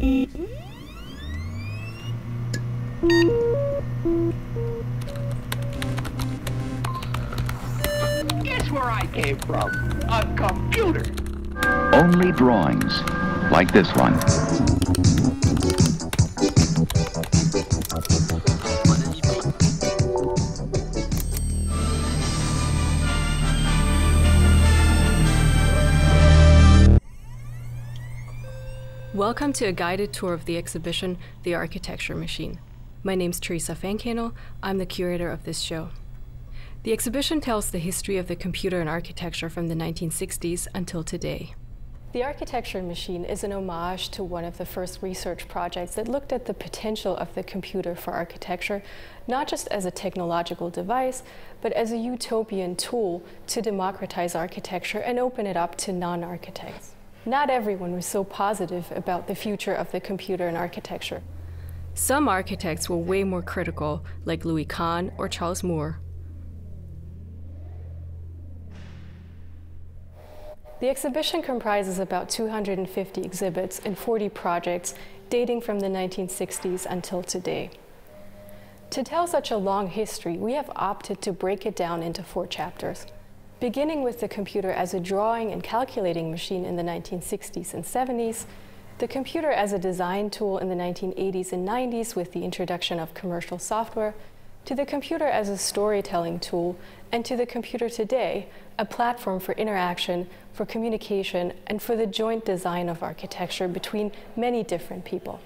Guess where I came from? A computer. Only drawings, like this one. Welcome to a guided tour of the exhibition, The Architecture Machine. My name's Teresa Fankhänel. I'm the curator of this show. The exhibition tells the history of the computer and architecture from the 1960s until today. The Architecture Machine is an homage to one of the first research projects that looked at the potential of the computer for architecture, not just as a technological device, but as a utopian tool to democratize architecture and open it up to non-architects. Not everyone was so positive about the future of the computer and architecture. Some architects were way more critical, like Louis Kahn or Charles Moore. The exhibition comprises about 250 exhibits and 40 projects dating from the 1960s until today. To tell such a long history, we have opted to break it down into four chapters. Beginning with the computer as a drawing and calculating machine in the 1960s and 70s, the computer as a design tool in the 1980s and 90s with the introduction of commercial software, to the computer as a storytelling tool, and to the computer today, a platform for interaction, for communication, and for the joint design of architecture between many different people.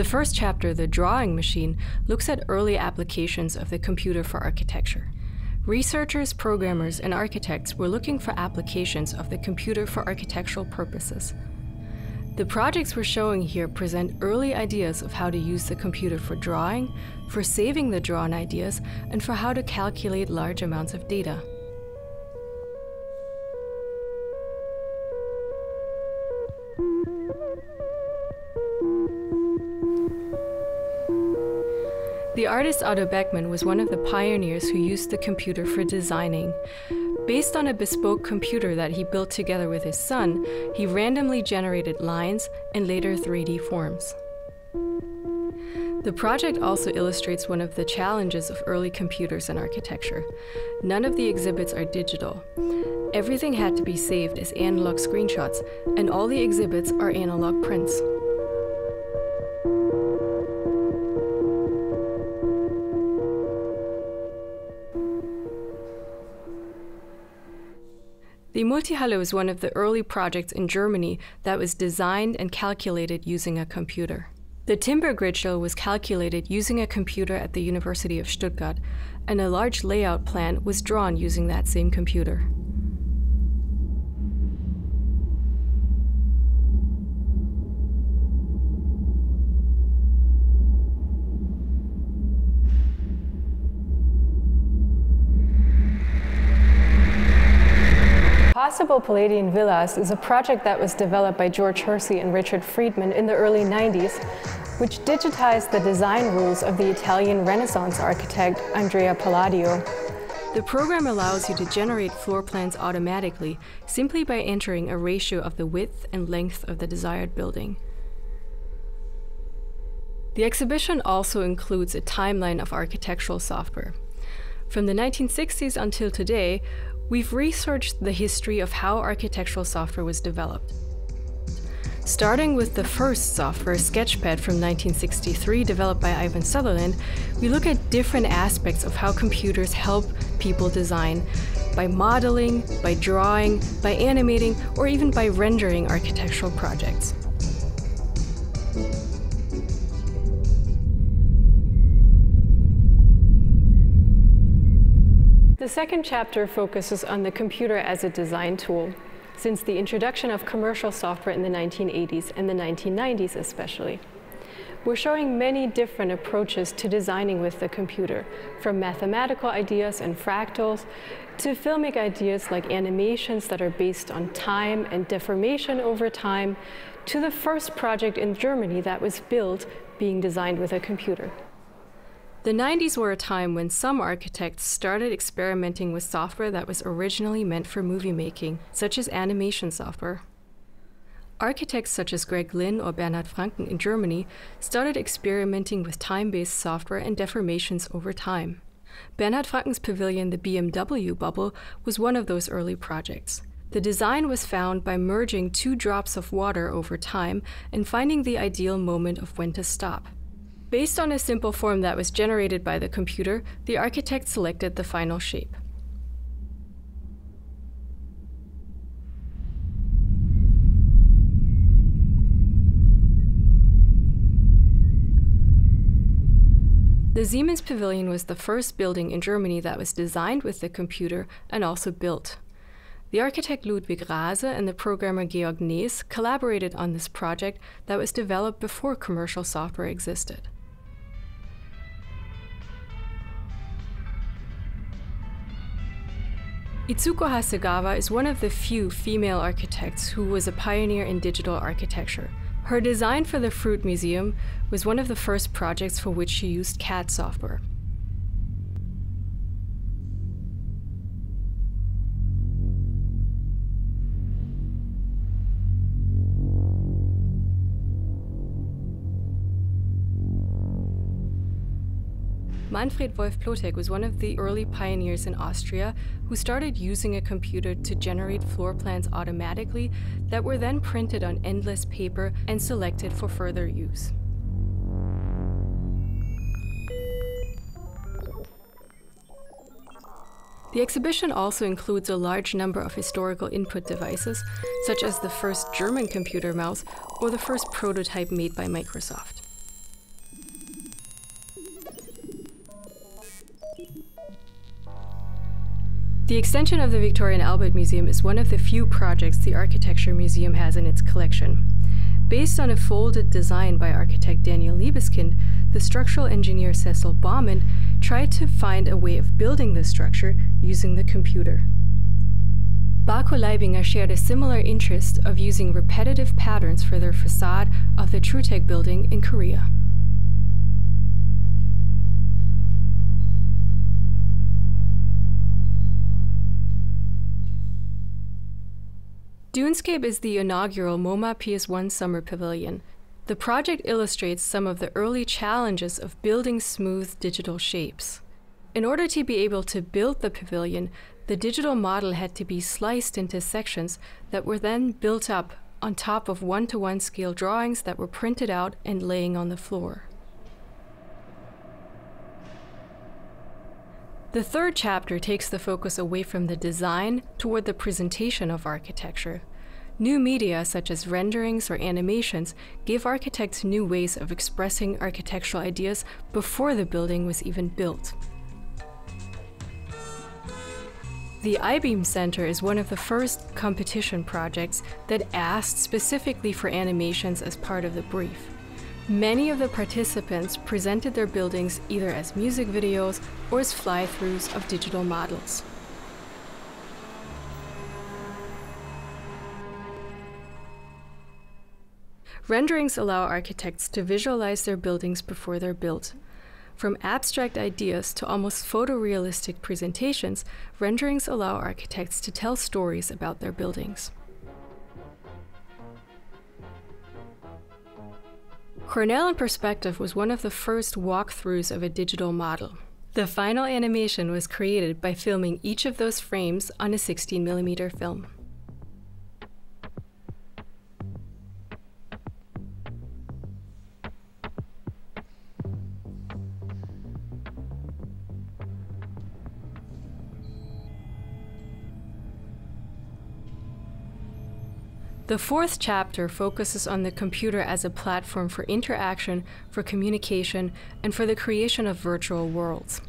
The first chapter, The Drawing Machine, looks at early applications of the computer for architecture. Researchers, programmers, and architects were looking for applications of the computer for architectural purposes. The projects we're showing here present early ideas of how to use the computer for drawing, for saving the drawn ideas, and for how to calculate large amounts of data. The artist Otto Beckmann was one of the pioneers who used the computer for designing. Based on a bespoke computer that he built together with his son, he randomly generated lines and later 3D forms. The project also illustrates one of the challenges of early computers and architecture. None of the exhibits are digital. Everything had to be saved as analog screenshots, and all the exhibits are analog prints. Multihalle was one of the early projects in Germany that was designed and calculated using a computer. The timber gridshell was calculated using a computer at the University of Stuttgart, and a large layout plan was drawn using that same computer. Possible Palladian Villas is a project that was developed by George Hersey and Richard Freedman in the early 90s, which digitized the design rules of the Italian Renaissance architect Andrea Palladio. The program allows you to generate floor plans automatically simply by entering a ratio of the width and length of the desired building. The exhibition also includes a timeline of architectural software. From the 1960s until today, we've researched the history of how architectural software was developed. Starting with the first software, Sketchpad from 1963, developed by Ivan Sutherland, we look at different aspects of how computers help people design by modeling, by drawing, by animating, or even by rendering architectural projects. The second chapter focuses on the computer as a design tool, since the introduction of commercial software in the 1980s and the 1990s especially. We're showing many different approaches to designing with the computer, from mathematical ideas and fractals to filmic ideas like animations that are based on time and deformation over time, to the first project in Germany that was built being designed with a computer. The 90s were a time when some architects started experimenting with software that was originally meant for movie making, such as animation software. Architects such as Greg Lynn or Bernhard Franken in Germany started experimenting with time based software and deformations over time. Bernhard Franken's pavilion, the BMW Bubble, was one of those early projects. The design was found by merging two drops of water over time and finding the ideal moment of when to stop. Based on a simple form that was generated by the computer, the architect selected the final shape. The Siemens Pavilion was the first building in Germany that was designed with the computer and also built. The architect Ludwig Rase and the programmer Georg Nees collaborated on this project that was developed before commercial software existed. Itsuko Hasegawa is one of the few female architects who was a pioneer in digital architecture. Her design for the Fruit Museum was one of the first projects for which she used CAD software. Manfred Wolff-Plottegg was one of the early pioneers in Austria who started using a computer to generate floor plans automatically that were then printed on endless paper and selected for further use. The exhibition also includes a large number of historical input devices, such as the first German computer mouse or the first prototype made by Microsoft. The extension of the Victoria and Albert Museum is one of the few projects the Architecture Museum has in its collection. Based on a folded design by architect Daniel Libeskind, the structural engineer Cecil Balmond tried to find a way of building the structure using the computer. Barkow Leibinger shared a similar interest of using repetitive patterns for their facade of the Trutec building in Korea. Dunescape is the inaugural MoMA PS1 Summer Pavilion. The project illustrates some of the early challenges of building smooth digital shapes. In order to be able to build the pavilion, the digital model had to be sliced into sections that were then built up on top of one to one scale drawings that were printed out and laying on the floor. The third chapter takes the focus away from the design toward the presentation of architecture. New media, such as renderings or animations, gave architects new ways of expressing architectural ideas before the building was even built. The Eyebeam Center is one of the first competition projects that asked specifically for animations as part of the brief. Many of the participants presented their buildings either as music videos or as fly-throughs of digital models. Renderings allow architects to visualize their buildings before they're built. From abstract ideas to almost photorealistic presentations, renderings allow architects to tell stories about their buildings. Cornell in Perspective was one of the first walkthroughs of a digital model. The final animation was created by filming each of those frames on a 16mm film. The fourth chapter focuses on the computer as a platform for interaction, for communication, and for the creation of virtual worlds.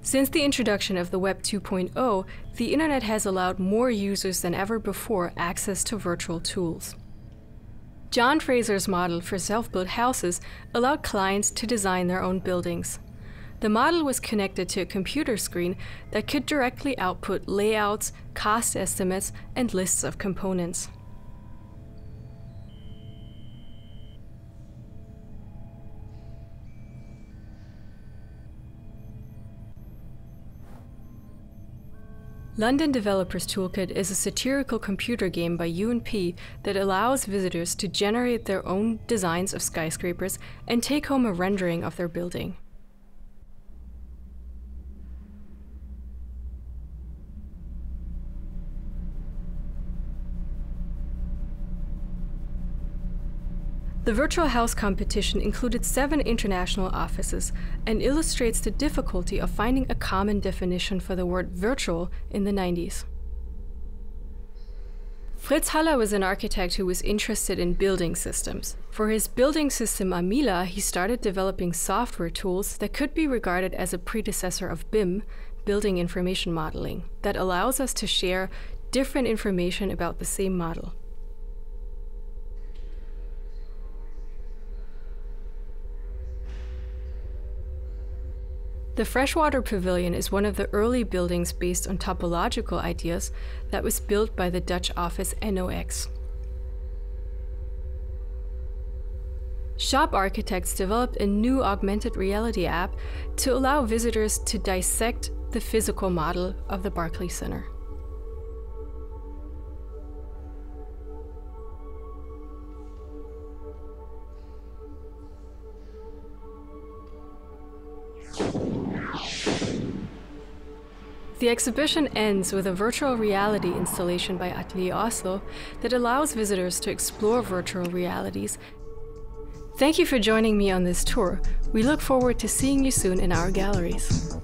Since the introduction of the Web 2.0, the Internet has allowed more users than ever before access to virtual tools. John Frazer's model for self built houses allowed clients to design their own buildings. The model was connected to a computer screen that could directly output layouts, cost estimates, and lists of components. London Developers Toolkit is a satirical computer game by UNP that allows visitors to generate their own designs of skyscrapers and take home a rendering of their building. The virtual house competition included seven international offices and illustrates the difficulty of finding a common definition for the word virtual in the 90s. Fritz Haller was an architect who was interested in building systems. For his building system Armilla, he started developing software tools that could be regarded as a predecessor of BIM, Building Information Modeling, that allows us to share different information about the same model. The Freshwater Pavilion is one of the early buildings based on topological ideas that was built by the Dutch office NOX. Shop architects developed a new augmented reality app to allow visitors to dissect the physical model of the Barclay Center. The exhibition ends with a virtual reality installation by Atelier Oslo that allows visitors to explore virtual realities. Thank you for joining me on this tour. We look forward to seeing you soon in our galleries.